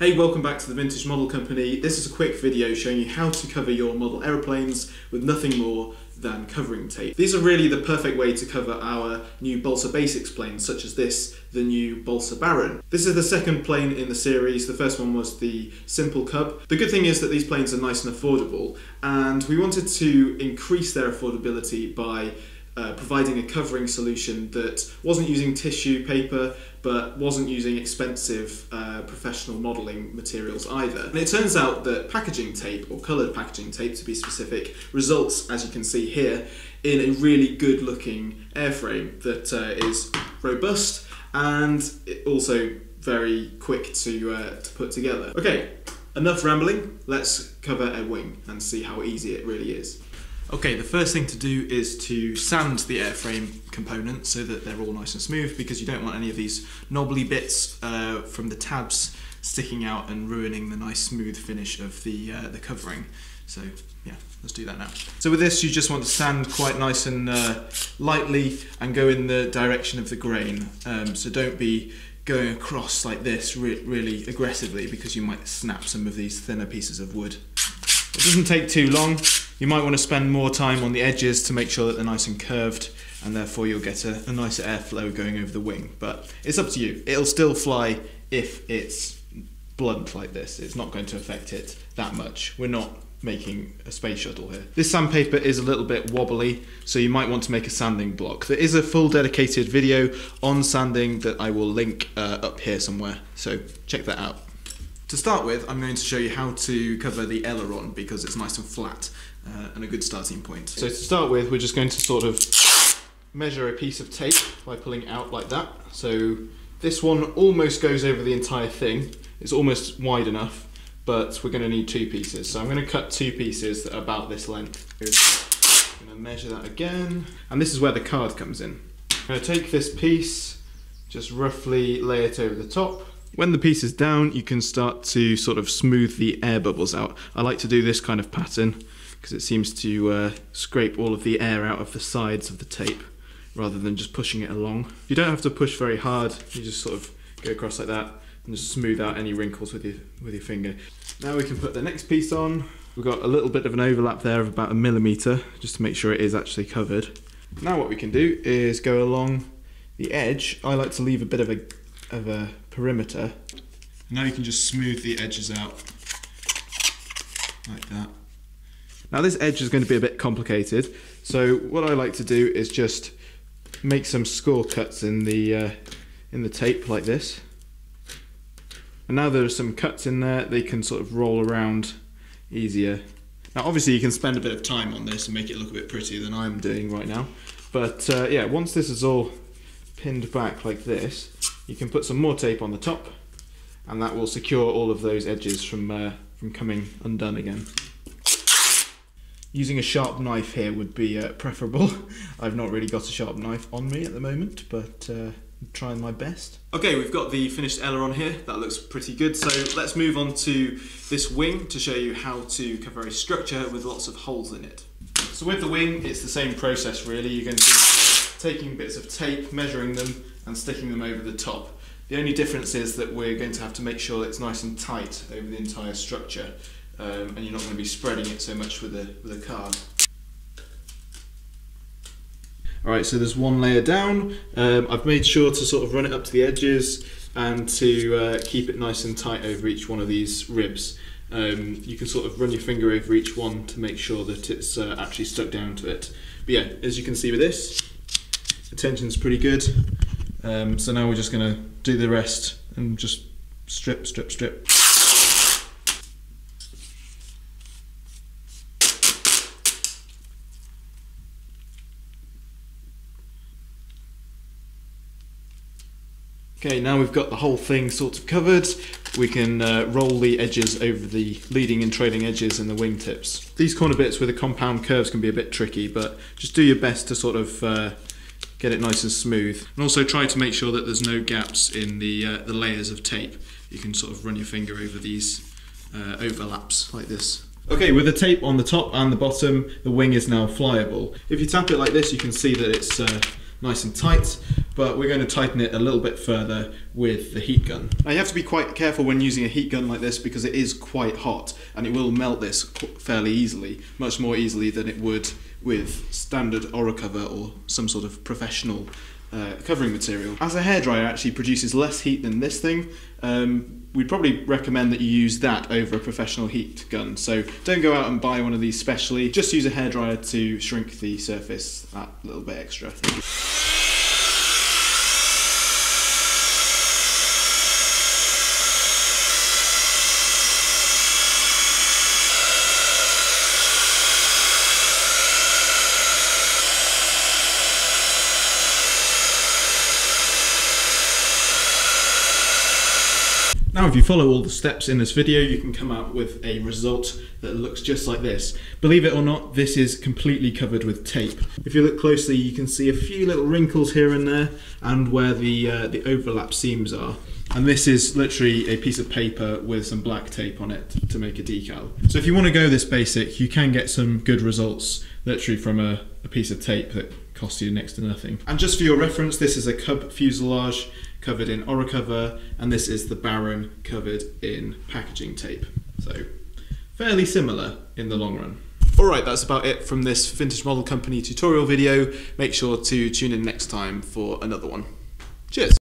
Hey, welcome back to the Vintage Model Company. This is a quick video showing you how to cover your model aeroplanes with nothing more than covering tape. These are really the perfect way to cover our new Balsa Basics planes, such as this, the new Balsa Baron. This is the second plane in the series. The first one was the Simple Cub. The good thing is that these planes are nice and affordable, and we wanted to increase their affordability by uh, providing a covering solution that wasn't using tissue paper but wasn't using expensive uh, professional modelling materials either. And it turns out that packaging tape, or coloured packaging tape to be specific, results, as you can see here, in a really good looking airframe that uh, is robust and also very quick to, uh, to put together. Okay, enough rambling, let's cover a wing and see how easy it really is. Okay, the first thing to do is to sand the airframe components so that they're all nice and smooth because you don't want any of these knobbly bits uh, from the tabs sticking out and ruining the nice smooth finish of the, uh, the covering. So yeah, let's do that now. So with this you just want to sand quite nice and uh, lightly and go in the direction of the grain. Um, so don't be going across like this re really aggressively because you might snap some of these thinner pieces of wood. It doesn't take too long. You might want to spend more time on the edges to make sure that they're nice and curved and therefore you'll get a, a nicer airflow going over the wing. But it's up to you. It'll still fly if it's blunt like this. It's not going to affect it that much. We're not making a space shuttle here. This sandpaper is a little bit wobbly, so you might want to make a sanding block. There is a full dedicated video on sanding that I will link uh, up here somewhere, so check that out. To start with, I'm going to show you how to cover the aileron because it's nice and flat uh, and a good starting point. So to start with, we're just going to sort of measure a piece of tape by pulling it out like that. So this one almost goes over the entire thing. It's almost wide enough, but we're going to need two pieces. So I'm going to cut two pieces that are about this length. I'm going to measure that again. And this is where the card comes in. I'm going to take this piece, just roughly lay it over the top. When the piece is down, you can start to sort of smooth the air bubbles out. I like to do this kind of pattern because it seems to uh, scrape all of the air out of the sides of the tape rather than just pushing it along. You don't have to push very hard, you just sort of go across like that and just smooth out any wrinkles with your, with your finger. Now we can put the next piece on. We've got a little bit of an overlap there of about a millimetre just to make sure it is actually covered. Now what we can do is go along the edge. I like to leave a bit of a, of a perimeter. Now you can just smooth the edges out like that. Now this edge is going to be a bit complicated, so what I like to do is just make some score cuts in the uh, in the tape like this. And now there are some cuts in there, they can sort of roll around easier. Now obviously you can spend a bit of time on this and make it look a bit prettier than I'm doing right now. But uh, yeah, once this is all pinned back like this, you can put some more tape on the top and that will secure all of those edges from, uh, from coming undone again. Using a sharp knife here would be uh, preferable. I've not really got a sharp knife on me at the moment, but uh, I'm trying my best. Okay, we've got the finished aileron here. That looks pretty good. So let's move on to this wing to show you how to cover a structure with lots of holes in it. So with the wing, it's the same process really. You're going to be taking bits of tape, measuring them, and sticking them over the top. The only difference is that we're going to have to make sure it's nice and tight over the entire structure um, and you're not going to be spreading it so much with a, with a card. Alright, so there's one layer down. Um, I've made sure to sort of run it up to the edges and to uh, keep it nice and tight over each one of these ribs. Um, you can sort of run your finger over each one to make sure that it's uh, actually stuck down to it. But yeah, as you can see with this, the tension's pretty good. Um, so now we're just going to do the rest and just strip, strip, strip. Okay, now we've got the whole thing sort of covered, we can uh, roll the edges over the leading and trailing edges and the wingtips. These corner bits with the compound curves can be a bit tricky, but just do your best to sort of uh, get it nice and smooth. And also try to make sure that there's no gaps in the, uh, the layers of tape. You can sort of run your finger over these uh, overlaps like this. Okay, with the tape on the top and the bottom, the wing is now flyable. If you tap it like this, you can see that it's uh, nice and tight, but we're going to tighten it a little bit further with the heat gun. Now you have to be quite careful when using a heat gun like this because it is quite hot and it will melt this fairly easily, much more easily than it would with standard Oracover or some sort of professional uh, covering material. As a hairdryer actually produces less heat than this thing, um, we'd probably recommend that you use that over a professional heat gun. So don't go out and buy one of these specially, just use a hairdryer to shrink the surface that little bit extra. Now if you follow all the steps in this video you can come out with a result that looks just like this. Believe it or not this is completely covered with tape. If you look closely you can see a few little wrinkles here and there and where the, uh, the overlap seams are. And this is literally a piece of paper with some black tape on it to make a decal. So if you want to go this basic you can get some good results literally from a, a piece of tape that costs you next to nothing. And just for your reference this is a Cub fuselage covered in Oracover, and this is the Baron covered in packaging tape. So fairly similar in the long run. Alright, that's about it from this Vintage Model Company tutorial video. Make sure to tune in next time for another one. Cheers!